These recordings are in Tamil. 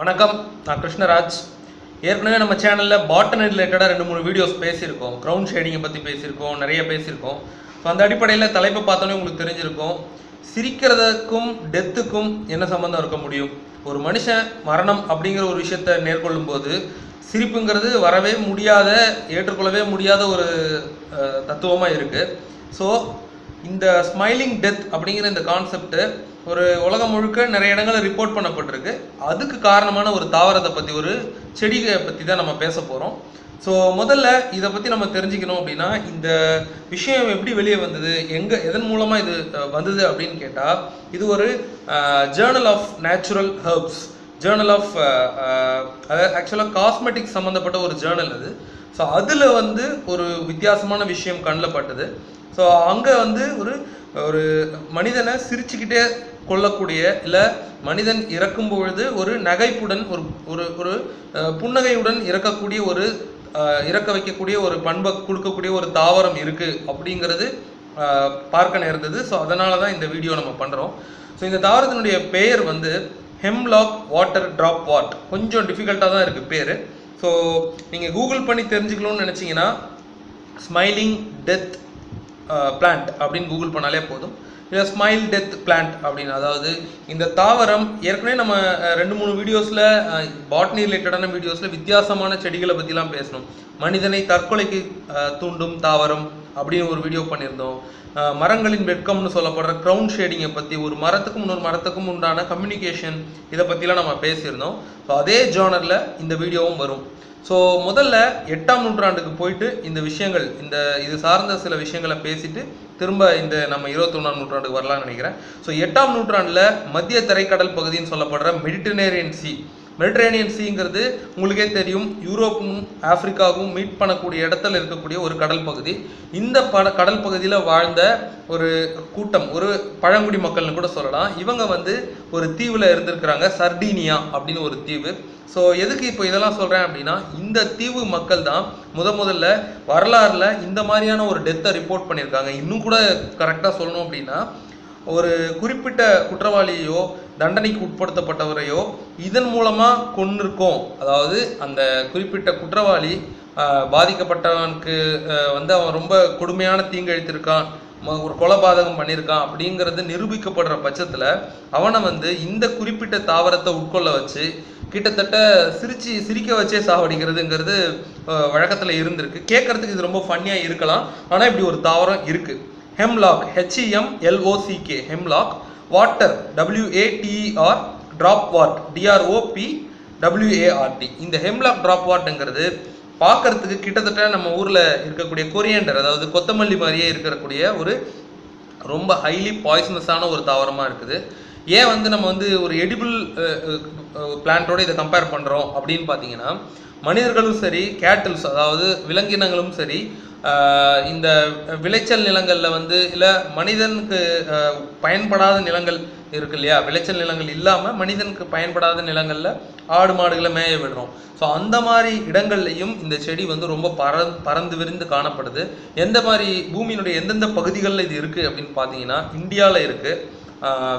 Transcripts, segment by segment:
வணக்கம் நான் கிருஷ்ணராஜ். ஏற்கனவே நம்ம சேனலில் பாட்டனி ரிலேட்டடாக ரெண்டு மூணு வீடியோஸ் பேசியிருக்கோம். க்ரௌண்ட் ஷேடிங்கை பற்றி பேசியிருக்கோம் நிறைய பேசியிருக்கோம். ஸோ அந்த அடிப்படையில் தலைப்பை பார்த்தோன்னே உங்களுக்கு தெரிஞ்சிருக்கும். சிரிக்கிறதுக்கும் டெத்துக்கும் என்ன சம்மந்தம் இருக்க முடியும்? ஒரு மனுஷன் மரணம் அப்படிங்கிற ஒரு விஷயத்தை நேர்கொள்ளும் போது சிரிப்புங்கிறது வரவே முடியாத ஏற்றுக்கொள்ளவே முடியாத ஒரு தத்துவமாக இருக்குது ஸோ இந்த ஸ்மைலிங் டெத் அப்படிங்கிற இந்த கான்செப்ட்டு ஒரு உலகம் முழுக்க நிறைய இடங்களில் ரிப்போர்ட் பண்ணப்பட்டிருக்கு. அதுக்கு காரணமான ஒரு தாவரத்தை பற்றி ஒரு செடியை பற்றி தான் நம்ம பேச போகிறோம் ஸோ முதல்ல இதை பற்றி நம்ம தெரிஞ்சுக்கணும் அப்படின்னா இந்த விஷயம் எப்படி வெளியே வந்தது எங்கே எதன் மூலமாக இது வந்தது அப்படின்னு கேட்டால் இது ஒரு journal of natural herbs journal of அதாவது ஆக்சுவலாக காஸ்மெட்டிக்ஸ் சம்மந்தப்பட்ட ஒரு ஜேர்னல் அது. ஸோ அதில் வந்து ஒரு வித்தியாசமான விஷயம் கண்ணில் பட்டது. ஸோ அங்கே வந்து ஒரு ஒரு மனிதனை சிரிச்சுக்கிட்டே கொள்ளக்கூடிய இல்லை மனிதன் இறக்கும் பொழுது ஒரு நகைப்புடன் ஒரு ஒரு ஒரு புன்னகையுடன் இறக்கக்கூடிய ஒரு இறக்க வைக்கக்கூடிய ஒரு பண்பை கொடுக்கக்கூடிய ஒரு தாவரம் இருக்குது அப்படிங்கிறது பார்க்க நேர்ந்தது. ஸோ அதனால தான் இந்த வீடியோ நம்ம பண்ணுறோம் ஸோ இந்த தாவரத்தினுடைய பெயர் வந்து ஹெம்லாக் வாட்டர் ட்ராப் வாட் கொஞ்சம் டிஃபிகல்ட்டாக தான் இருக்குது பேர். ஸோ நீங்கள் கூகுள் பண்ணி தெரிஞ்சுக்கணும்னு நினச்சிங்கன்னா ஸ்மைலிங் டெத் பிளான்ட் அப்படின்னு கூகுள் பண்ணாலே போதும். இல்லை ஸ்மைல் டெத் பிளான்ட் அப்படின்னு அதாவது இந்த தாவரம் ஏற்கனவே நம்ம ரெண்டு மூணு வீடியோஸில் பாட்னி ரிலேட்டடான வீடியோஸில் வித்தியாசமான செடிகளை பற்றிலாம் பேசணும் மனிதனை தற்கொலைக்கு தூண்டும் தாவரம் அப்படின்னு ஒரு வீடியோ பண்ணியிருந்தோம். மரங்களின் வெட்கம்னு சொல்லப்படுற க்ரௌண்ட் ஷேடிங்கை பற்றி ஒரு மரத்துக்கும் இன்னொரு மரத்துக்கும் உண்டான கம்யூனிகேஷன் இதை பற்றிலாம் நம்ம பேசியிருந்தோம். ஸோ அதே ஜானரில் இந்த வீடியோவும் வரும். ஸோ முதல்ல எட்டாம் நூற்றாண்டுக்கு போயிட்டு இந்த விஷயங்கள் இந்த இது சார்ந்த சில விஷயங்களை பேசிட்டு திரும்ப இந்த நம்ம இருபத்தொன்னாம் நூற்றாண்டுக்கு வரலாம்னு நினைக்கிறேன். ஸோ எட்டாம் நூற்றாண்டில் மத்திய தரைக்கடல் பகுதின்னு சொல்லப்படுற மெடிட்டரேனியன் சி மெடிட்ரேனியன் சீங்கிறது உங்களுக்கே தெரியும் யூரோப்பும் ஆப்பிரிக்காவும் மீட் பண்ணக்கூடிய இடத்துல இருக்கக்கூடிய ஒரு கடல் பகுதி. இந்த பட கடல் பகுதியில் வாழ்ந்த ஒரு கூட்டம் ஒரு பழங்குடி மக்கள்னு கூட சொல்லலாம். இவங்க வந்து ஒரு தீவில் இருந்திருக்கிறாங்க சர்டீனியா அப்படின்னு ஒரு தீவு. ஸோ எதுக்கு இப்போ இதெல்லாம் சொல்கிறேன் அப்படின்னா இந்த தீவு மக்கள் தான் முத முதல்ல வரலாறில் இந்த மாதிரியான ஒரு டெத்தை ரிப்போர்ட் பண்ணியிருக்காங்க. இன்னும் கூட கரெக்டாக சொல்லணும் அப்படின்னா ஒரு குறிப்பிட்ட குற்றவாளியோ தண்டனைக்கு உட்படுத்தப்பட்டவரையோ இதன் மூலமாக கொண்டிருக்கோம் அதாவது அந்த குறிப்பிட்ட குற்றவாளி பாதிக்கப்பட்டவனுக்கு வந்து அவன் ரொம்ப கொடுமையான தீங்கழித்திருக்கான் ம- ஒரு கொலபாதகம் பண்ணியிருக்கான் அப்படிங்கிறது நிரூபிக்கப்படுற பட்சத்தில் அவனை வந்து இந்த குறிப்பிட்ட தாவரத்தை உட்கொள்ள வச்சு கிட்டத்தட்ட சிரிச்சு சிரிக்க வச்சே சாவடிக்கிறதுங்கிறது வழக்கத்தில் இருந்திருக்கு. கேட்கறதுக்கு இது ரொம்ப ஃபன்னியாக இருக்கலாம். ஆனால் இப்படி ஒரு தாவரம் இருக்குது hemlock H E M L O C K hemlock water W A T R drop wort D R O P W A R T இந்த ஹெம்லாக் ட்ராப் வாட்ங்கிறது பார்க்கறதுக்கு கிட்டத்தட்ட நம்ம ஊரில் இருக்கக்கூடிய கொரியண்டர் அதாவது கொத்தமல்லி மாதிரியே இருக்கக்கூடிய ஒரு ரொம்ப ஹைலி பாய்சனஸான ஒரு தாவரமாக இருக்குது. ஏன் வந்து நம்ம வந்து ஒரு எடிபிள் பிளான்ட்டோட இதை கம்பேர் பண்ணுறோம் அப்படின்னு பார்த்தீங்கன்னா மனிதர்களும் சரி கேட்டில்ஸ் அதாவது விலங்கினங்களும் சரி இந்த விளைச்சல் நிலங்களில் வந்து இல்லை மனிதனுக்கு பயன்படாத நிலங்கள் இருக்கு இல்லையா? விளைச்சல் நிலங்கள் இல்லாமல் மனிதனுக்கு பயன்படாத நிலங்களில் ஆடு மாடுகளை மேய விடுறோம். ஸோ அந்த மாதிரி இடங்கள்லையும் இந்த செடி வந்து ரொம்ப பற பறந்து விரிந்து காணப்படுது. எந்த மாதிரி பூமியினுடைய எந்தெந்த பகுதிகளில் இது இருக்குது அப்படின்னு பார்த்தீங்கன்னா இந்தியாவில் இருக்குது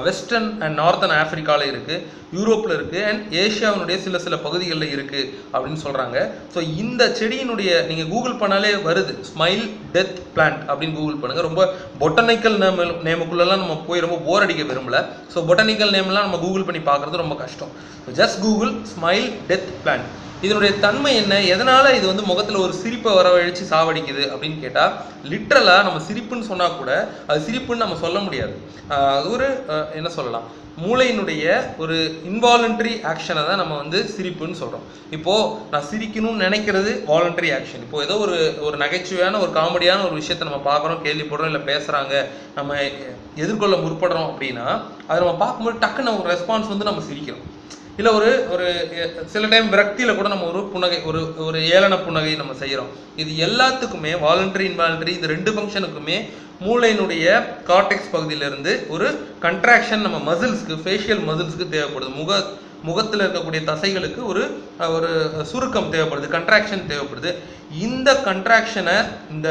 வெஸ்டர்ன் அண்ட் நார்த்தன் ஆஃப்ரிக்காவில் இருக்குது யூரோப்பில் இருக்குது அண்ட் ஏஷியாவினுடைய சில சில பகுதிகளில் இருக்குது அப்படின்னு சொல்கிறாங்க ஸோ இந்த செடியினுடைய நீங்கள் கூகுள் பண்ணாலே வருது ஸ்மைல் டெத் பிளான்ட் அப்படின்னு கூகுள் பண்ணுங்கள் ரொம்ப பொட்டனிக்கல் நேம் நேமுக்குள்ளெல்லாம் நம்ம போய் ரொம்ப போர் அடிக்க விரும்பல. ஸோ பொட்டனிக்கல் நேம்லாம் நம்ம கூகுள் பண்ணி பார்க்குறது ரொம்ப கஷ்டம். Just Google smile death plant இதனுடைய தன்மை என்ன? எதனால இது வந்து முகத்தில் ஒரு சிரிப்பை வரவழைச்சு சாவடிக்குது அப்படின்னு கேட்டால் லிட்ரலாக நம்ம சிரிப்புன்னு சொன்னால் கூட அது சிரிப்புன்னு நம்ம சொல்ல முடியாது. அது ஒரு என்ன சொல்லலாம்? மூளையினுடைய ஒரு இன்வாலண்டரி ஆக்ஷனை தான் நம்ம வந்து சிரிப்புன்னு சொல்கிறோம் இப்போது நான் சிரிக்கணும்னு நினைக்கிறது வாலண்டரி ஆக்ஷன் இப்போ ஏதோ ஒரு ஒரு நகைச்சுவையான ஒரு காமெடியான ஒரு விஷயத்தை நம்ம பார்க்குறோம் கேள்விப்படுறோம் இல்லை பேசுகிறாங்க நம்ம எதிர்கொள்ள முற்படுறோம் அப்படின்னா அதை நம்ம பார்க்கும்போது டக்குன்னு ஒரு ரெஸ்பான்ஸ் வந்து நம்ம சிரிக்கிறோம். இல்லை ஒரு ஒரு சில டைம் விரக்தியில் கூட நம்ம ஒரு புன்னகை ஒரு ஒரு ஏளன புன்னகை நம்ம செய்கிறோம் இது எல்லாத்துக்குமே வாலண்டரி இன்வாலண்டரி இந்த ரெண்டு ஃபங்க்ஷனுக்குமே மூளையினுடைய கார்டெக்ஸ் பகுதியிலிருந்து ஒரு கன்ட்ராக்ஷன் நம்ம மசில்ஸ்க்கு ஃபேஷியல் மசில்ஸ்க்கு தேவைப்படுது. முக முகத்தில் இருக்கக்கூடிய தசைகளுக்கு ஒரு ஒரு சுருக்கம் தேவைப்படுது கன்ட்ராக்ஷன் தேவைப்படுது. இந்த கன்ட்ராக்ஷனை இந்த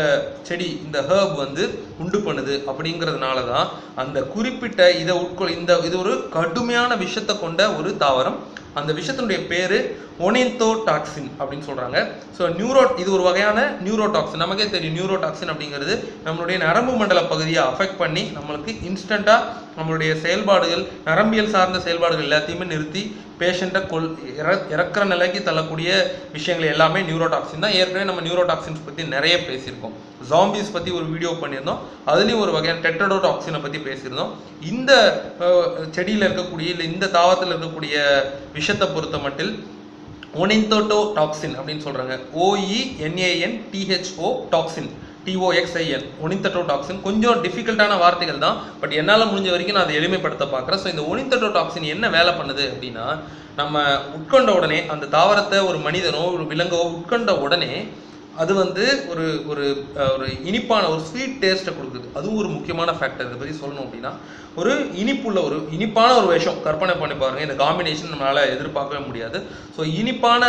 செடி இந்த ஹேர்ப் வந்து உண்டு பண்ணுது அப்படிங்கிறதுனால தான் அந்த குறிப்பிட்ட இதை உட்கொள் இந்த இது ஒரு கடுமையான விஷத்தை கொண்ட ஒரு தாவரம். அந்த விஷயத்தினுடைய பேர் ஒனேந்தோடாக்சின் அப்படின்னு சொல்கிறாங்க ஸோ நியூரோ இது ஒரு வகையான நியூரோடாக்சின் நமக்கே தெரியும் நியூரோடாக்சின் அப்படிங்கிறது நம்மளுடைய நரம்பு மண்டல பகுதியை அஃபெக்ட் பண்ணி நம்மளுக்கு இன்ஸ்டண்ட்டாக நம்மளுடைய செயல்பாடுகள் நரம்பியல் சார்ந்த செயல்பாடுகள் எல்லாத்தையுமே நிறுத்தி பேஷண்ட்டை கொல் இற இறக்குற நிலைக்கு தள்ளக்கூடிய விஷயங்கள் எல்லாமே நியூரோடாக்சின் தான். ஏற்கனவே நம்ம நியூரோடாக்சின்ஸ் பற்றி நிறைய பேசியிருக்கோம். ஜாம்பிஸ் பற்றி ஒரு வீடியோ பண்ணியிருந்தோம். அதுலேயும் ஒரு வகையான டெட்டடோடாக்சினை பற்றி பேசியிருந்தோம். இந்த செடியில் இருக்கக்கூடிய இல்லை இந்த தாவரத்தில் இருக்கக்கூடிய விஷத்தை பொறுத்த மட்டில் ஒனிந்தோட்டோ டாக்ஸின் அப்படின்னு சொல்கிறாங்க O E N A N T H O toxin T O X I N oenanthotoxin கொஞ்சம் டிஃபிகல்ட்டான வார்த்தைகள் தான். பட் என்னால் முடிஞ்ச வரைக்கும் நான் அதை எளிமைப்படுத்த பார்க்குறேன். ஸோ இந்த ஒனிந்தட்டோ டாக்ஸின் என்ன வேலை பண்ணுது அப்படின்னா நம்ம உட்கொண்ட உடனே அந்த தாவரத்தை ஒரு மனிதனோ ஒரு விலங்கோ உட்கொண்ட உடனே அது வந்து ஒரு ஒரு ஒரு இனிப்பான ஒரு ஸ்வீட் டேஸ்ட்டை கொடுக்குது. அதுவும் ஒரு முக்கியமான ஃபேக்டர் இதை பற்றி சொல்லணும் அப்படின்னா ஒரு இனிப்புள்ள ஒரு இனிப்பான ஒரு விஷயம் கற்பனை பண்ணி பாருங்கள் இந்த காம்பினேஷன் நம்மளால் எதிர்பார்க்கவே முடியாது. ஸோ இனிப்பான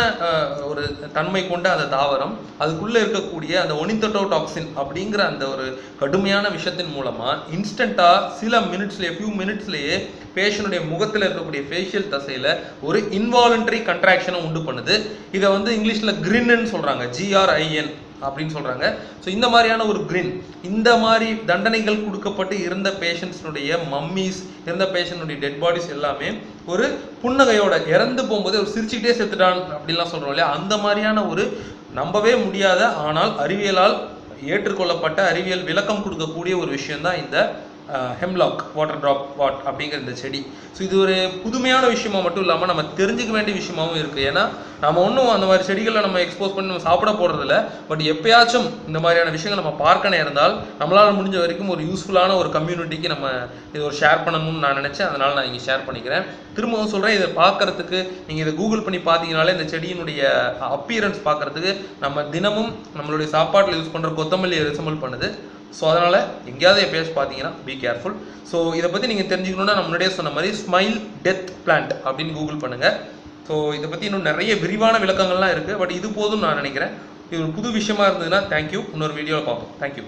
ஒரு தன்மை கொண்ட அந்த தாவரம் அதுக்குள்ளே இருக்கக்கூடிய அந்த ஒனிந்தட்டோடாக்சின் அப்படிங்கிற அந்த ஒரு கடுமையான விஷயத்தின் மூலமாக இன்ஸ்டண்ட்டாக சில மினிட்ஸ்லேயே ஃபியூ மினிட்ஸ்லேயே பேஷனுடைய முகத்தில் இருக்கக்கூடிய ஃபேஷியல் தசையில் ஒரு இன்வாலண்டரி கன்ட்ராக்ஷனை உண்டு பண்ணுது. இதை வந்து இங்கிலீஷில் கிரின்னு சொல்கிறாங்க ஜிஆர்ஐஎன் அப்படின்னு சொல்கிறாங்க ஸோ இந்த மாதிரியான ஒரு கிரின் இந்த மாதிரி தண்டனைகள் கொடுக்கப்பட்டு இருந்த பேஷண்ட்ஸினுடைய மம்மிஸ் இருந்த பேஷண்ட்டுடைய டெட் பாடிஸ் எல்லாமே ஒரு புன்னகையோட இறந்து போகும்போது ஒரு சிரிச்சுக்கிட்டே செத்துட்டான் அப்படின்லாம் சொல்கிறோம் இல்லையா? அந்த மாதிரியான ஒரு நம்பவே முடியாத ஆனால் அறிவியலால் ஏற்றுக்கொள்ளப்பட்ட அறிவியல் விளக்கம் கொடுக்கக்கூடிய ஒரு விஷயம்தான் இந்த ஹெம்லாக் வாட்டர் ட்ராப் வாட் அப்படிங்கிற இந்த செடி. ஸோ இது ஒரு புதுமையான விஷயமா மட்டும் இல்லாமல் நம்ம தெரிஞ்சுக்க வேண்டிய விஷயமாவும் இருக்குது ஏன்னா நம்ம ஒன்றும் அந்த மாதிரி செடிகளை நம்ம எக்ஸ்போஸ் பண்ணி நம்ம சாப்பிட போகிறதில்ல பட் எப்பயாச்சும் இந்த மாதிரியான விஷயங்கள் நம்ம பார்க்க நேர்ந்தால் நம்மளால் முடிஞ்ச வரைக்கும் ஒரு யூஸ்ஃபுல்லான ஒரு கம்யூனிட்டிக்கு நம்ம இது ஒரு ஷேர் பண்ணணும்னு நான் நினச்சேன். அதனால் நான் இங்கே ஷேர் பண்ணிக்கிறேன். திரும்பவும் சொல்கிறேன் இதை பார்க்கறதுக்கு நீங்கள் இதை கூகுள் பண்ணி பார்த்தீங்கனாலே இந்த செடியினுடைய அப்பியரன்ஸ் பார்க்கறதுக்கு நம்ம தினமும் நம்மளுடைய சாப்பாட்டில் யூஸ் பண்ணுற கொத்தமல்லியை ரிசம்பிள் பண்ணுது. ஸோ அதனால் எங்கேயாவது எப்பயாச்சும் பார்த்தீங்கன்னா பி கேர்ஃபுல் ஸோ இதை பற்றி நீங்கள் தெரிஞ்சுக்கணுன்னா நான் முன்னாடியே சொன்ன மாதிரி ஸ்மைல் டெத் பிளான்ட் அப்படின்னு கூகுள் பண்ணுங்கள் ஸோ இதை பற்றி இன்னும் நிறைய விரிவான விளக்கங்கள்லாம் இருக்குது பட் இது போதும் நான் நினைக்கிறேன். இது ஒரு புது விஷயமா இருந்ததுன்னா தேங்க்யூ இன்னொரு வீடியோவில் பார்ப்போம். தேங்க்யூ